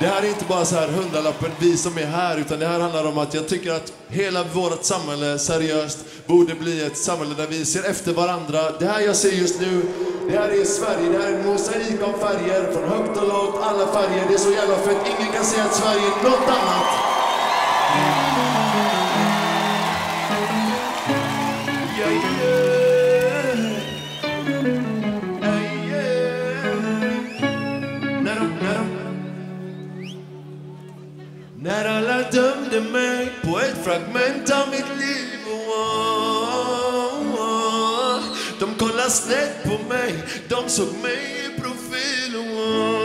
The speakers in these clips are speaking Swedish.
Det här är inte bara så här hundralappen, vi som är här, utan det här handlar om att jag tycker att hela vårt samhälle seriöst borde bli ett samhälle där vi ser efter varandra. Det här jag ser just nu, det här är Sverige, det här är en mosaik av färger, från högt och lågt, alla färger. Det är så jävla fett, ingen kan säga att Sverige är något annat. När alla dömde mig på ett fragment av mitt liv oh, oh, oh, De kollade snett på mig, de såg mig i profil oh, oh,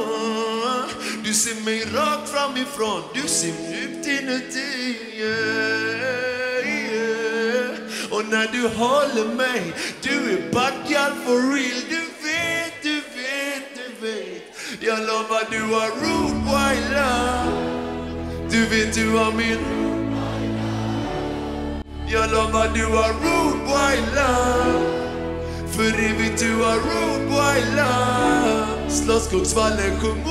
oh. Du ser mig rakt framifrån, du ser djupt inuti yeah, yeah. Och när du håller mig, du är backad for real. Du Jag lovar du har rude love Du vet du har min Jag lovar du har rude love För evigt du har rude love Slottsskogsvallen sjung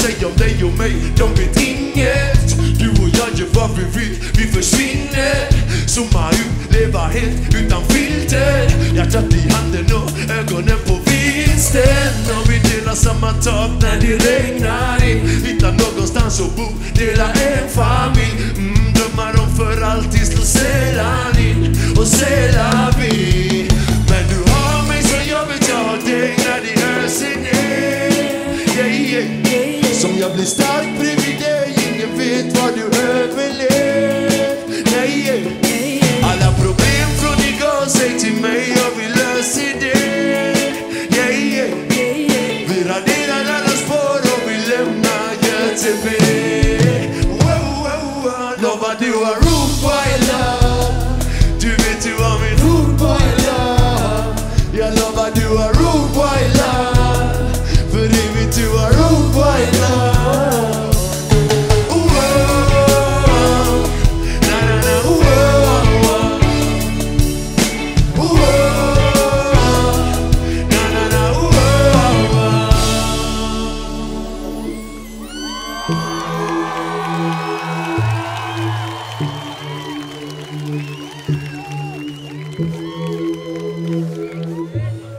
vad säga om dig och mig? De vet inget Du och jag gör vad vi vill, vi försvinner Zooma ut, leva helt utan filter Hjärtat i handen och ögonen på vinsten Och vi delar samma tak när det regnar in Hitta någonstans att bo, dela en familj mm, Drömmar om för alltid slår sällan in och sällan не старый привет.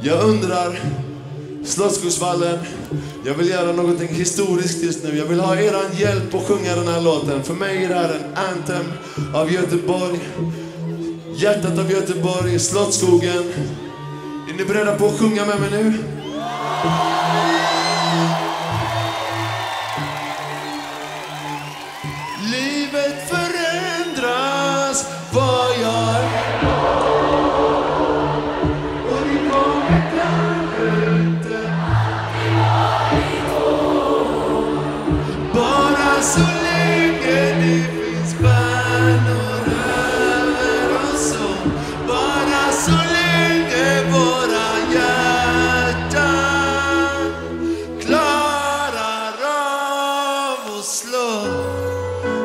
Jag undrar, Slottsskogsvallen, jag vill göra någonting historiskt just nu. Jag vill ha eran hjälp att sjunga den här låten. För mig är det här en anthem av Göteborg. Hjärtat av Göteborg, Slottsskogen. Är ni beredda på att sjunga med mig nu?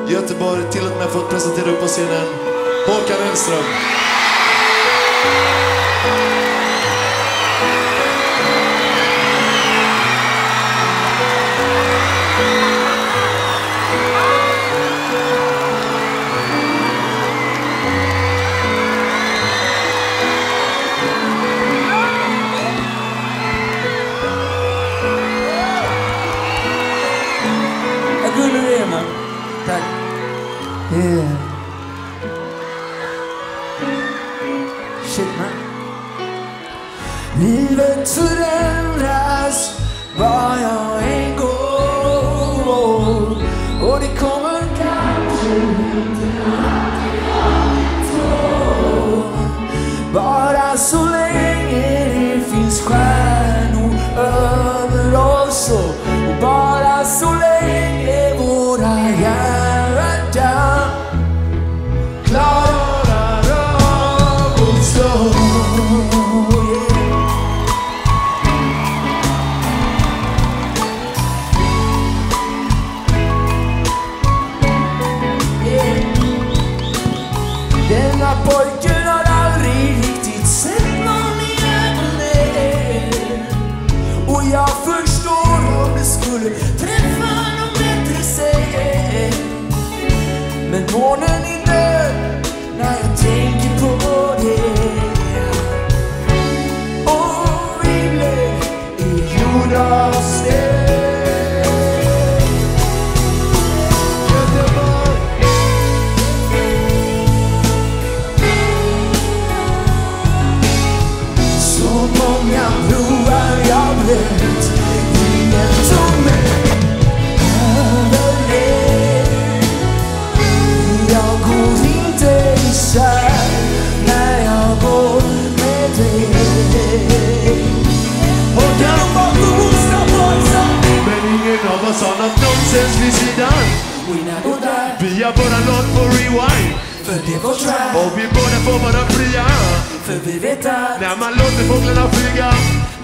Göteborg till och med fått presentera upp på scenen Håkan Hellström. into the night. Gör bara låt på rewind För det vår track. Och vi båda får vara fria För vi vet att När man låter fåglarna flyga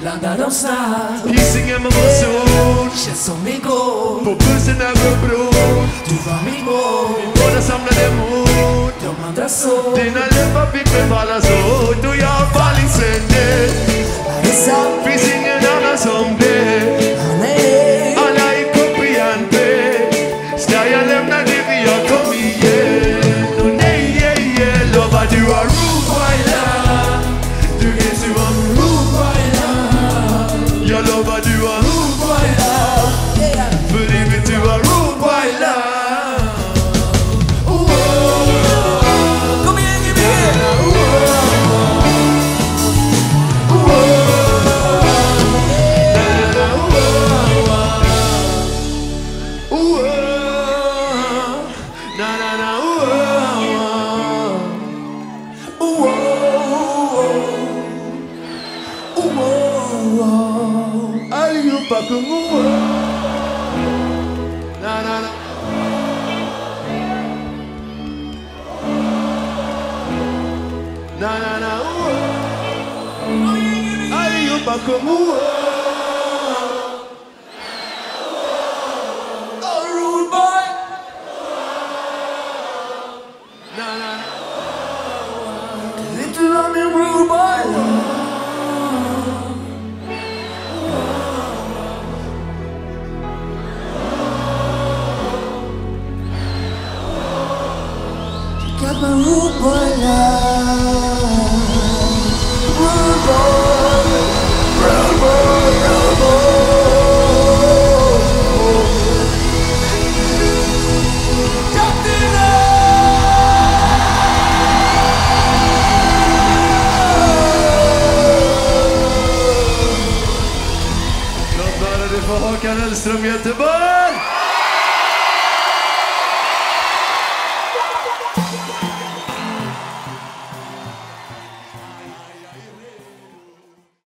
landar de snabbt. Hisingen med vår sol Känns som igår. På bussen över bron Du var min mål. Båda samlade mod De andra såg. Dina läppar fick mig falla så fucking move. Nah, nah. Na na na you a oh, rude boy. Little on me rude boy. Kenan Strëmjet të bëjë!